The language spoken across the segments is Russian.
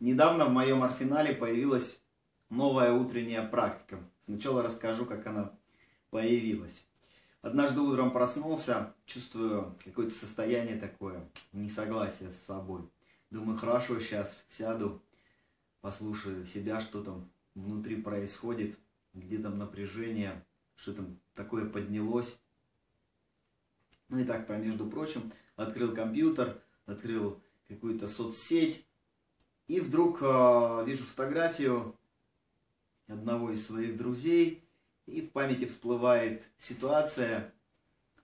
недавно в моем арсенале появилась новая утренняя практика. Сначала расскажу, как она появилась. Однажды утром проснулся, чувствую какое-то состояние такое, несогласие с собой. Думаю, хорошо, сейчас сяду, послушаю себя, что там внутри происходит, где там напряжение, что там такое поднялось. Ну и так, между прочим, открыл компьютер, открыл какую-то соцсеть, и вдруг э, вижу фотографию одного из своих друзей, и в памяти всплывает ситуация,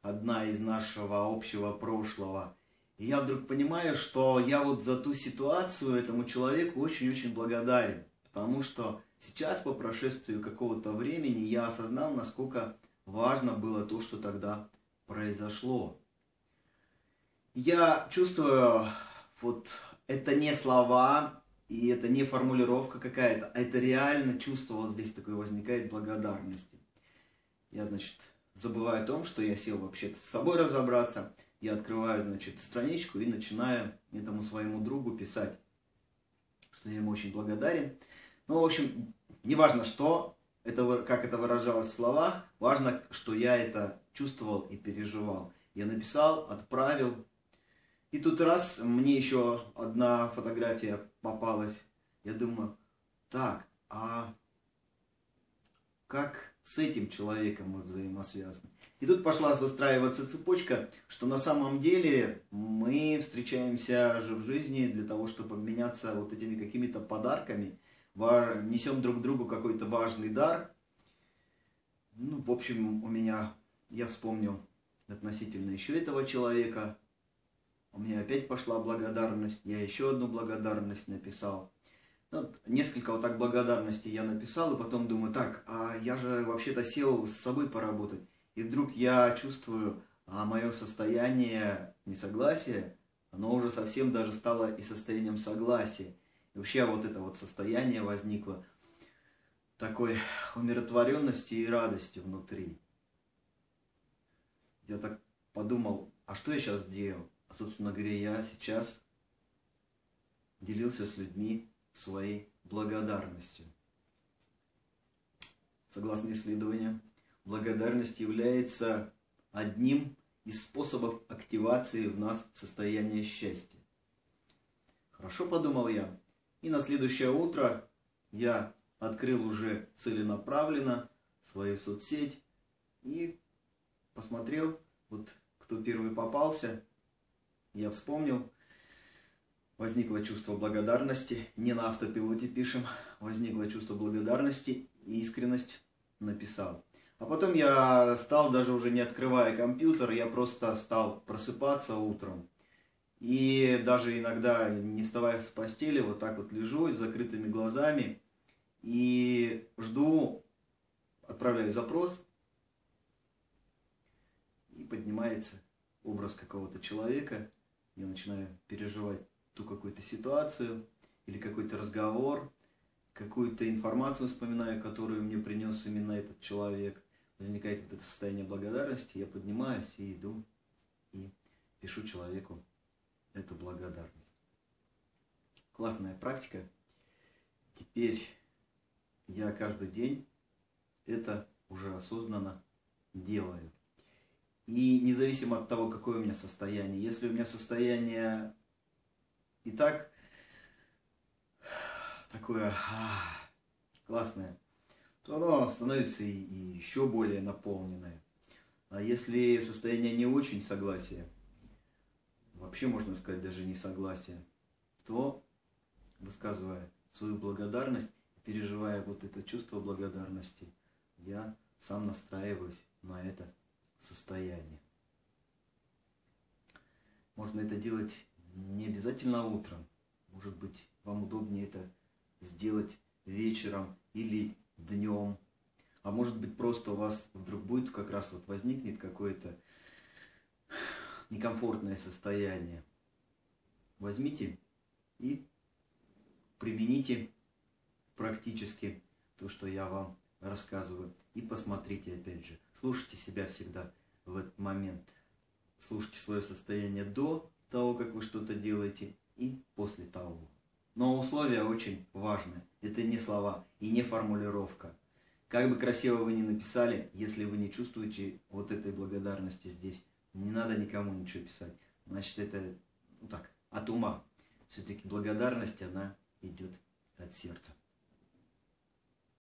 одна из нашего общего прошлого. И я вдруг понимаю, что я вот за ту ситуацию этому человеку очень-очень благодарен. Потому что сейчас, по прошествию какого-то времени, я осознал, насколько важно было то, что тогда произошло. Я чувствую, вот это не слова, и это не формулировка какая-то, а это реально чувство вот здесь такое возникает благодарности. Я, значит, забываю о том, что я сел вообще-то с собой разобраться, я открываю, значит, страничку и начинаю этому своему другу писать, что я ему очень благодарен. Ну, в общем, неважно что, это, как это выражалось в словах, важно, что я это чувствовал и переживал. Я написал, отправил, и тут раз мне еще одна фотография попалась. Я думаю, так, а как с этим человеком мы взаимосвязаны? И тут пошла выстраиваться цепочка, что на самом деле мы встречаемся же в жизни для того, чтобы обменяться вот этими какими-то подарками, несем друг другу какой-то важный дар. Ну, в общем, у меня, я вспомнил относительно еще этого человека, у меня опять пошла благодарность, я еще одну благодарность написал. Ну, несколько вот так благодарностей я написал, и потом думаю, так, а я же вообще-то сел с собой поработать. И вдруг я чувствую, а мое состояние несогласия, оно уже совсем даже стало и состоянием согласия. И вообще вот это вот состояние возникло такой умиротворенности и радости внутри. Я так подумал, а что я сейчас делал? Собственно говоря, я сейчас делился с людьми своей благодарностью. Согласно исследованию, благодарность является одним из способов активации в нас состояния счастья. Хорошо, подумал я. И на следующее утро я открыл уже целенаправленно свою соцсеть и посмотрел, вот кто первый попался, я вспомнил, возникло чувство благодарности, не на автопилоте пишем, возникло чувство благодарности и искренность написал. А потом я стал, даже уже не открывая компьютер, я просто стал просыпаться утром. И даже иногда, не вставая с постели, вот так вот лежу с закрытыми глазами и жду, отправляю запрос, и поднимается образ какого-то человека – я начинаю переживать ту какую-то ситуацию или какой-то разговор, какую-то информацию вспоминаю, которую мне принес именно этот человек. Возникает вот это состояние благодарности, я поднимаюсь и иду и пишу человеку эту благодарность. Классная практика. Теперь я каждый день это уже осознанно делаю. И независимо от того, какое у меня состояние, если у меня состояние и так такое а, классное, то оно становится и, и еще более наполненное. А если состояние не очень согласия, вообще можно сказать даже не согласие, то высказывая свою благодарность, переживая вот это чувство благодарности, я сам настраиваюсь на это состояние. Можно это делать не обязательно утром. Может быть, вам удобнее это сделать вечером или днем. А может быть, просто у вас вдруг будет как раз вот возникнет какое-то некомфортное состояние. Возьмите и примените практически то, что я вам рассказываю. И посмотрите опять же. Слушайте себя всегда в этот момент. Слушайте свое состояние до того, как вы что-то делаете, и после того. Но условия очень важны. Это не слова и не формулировка. Как бы красиво вы ни написали, если вы не чувствуете вот этой благодарности здесь, не надо никому ничего писать. Значит, это ну так, от ума. Все-таки благодарность, она идет от сердца.